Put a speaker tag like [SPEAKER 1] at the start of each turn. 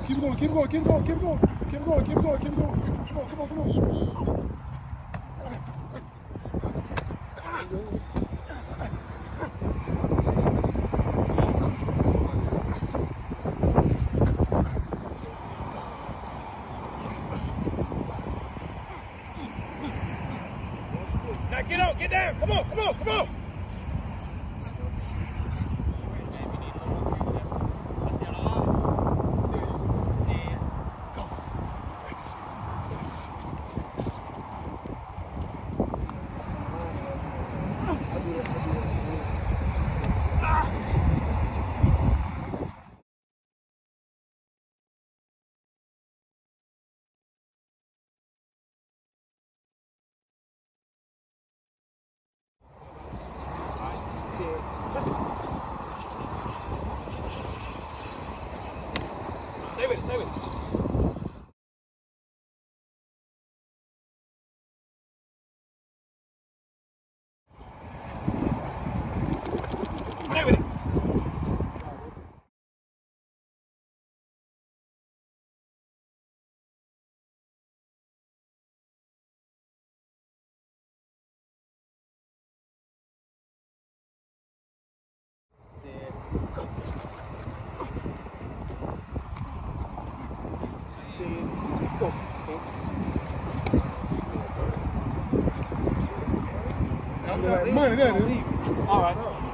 [SPEAKER 1] on, keep going, keep going, keep going, keep going, keep going, keep going, keep going. Come on, come on, come on.
[SPEAKER 2] Now get on, get down. Come on, come on, come on. Stay with it, with it. Stay with it.
[SPEAKER 1] Money, that is.
[SPEAKER 2] All right.